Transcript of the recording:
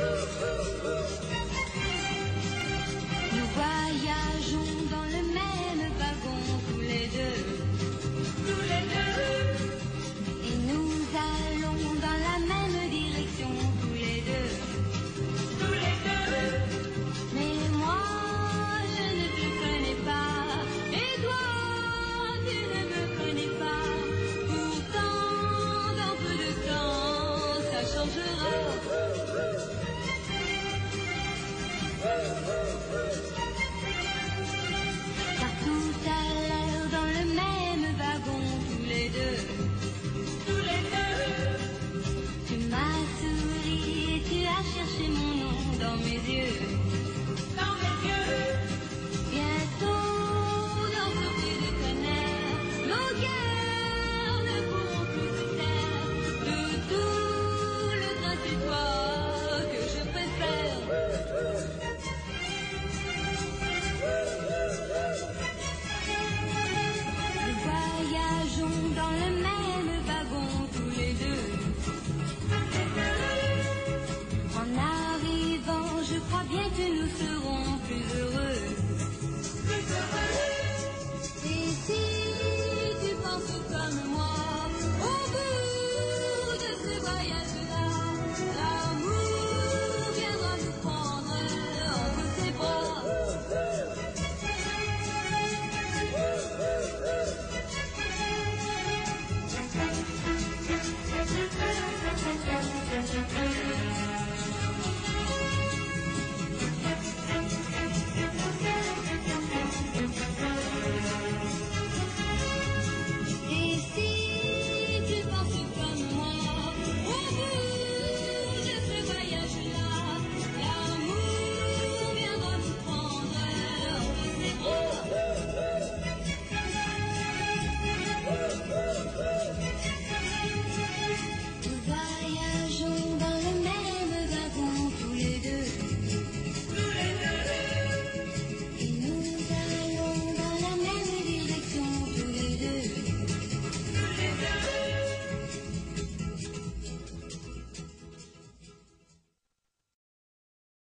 Nous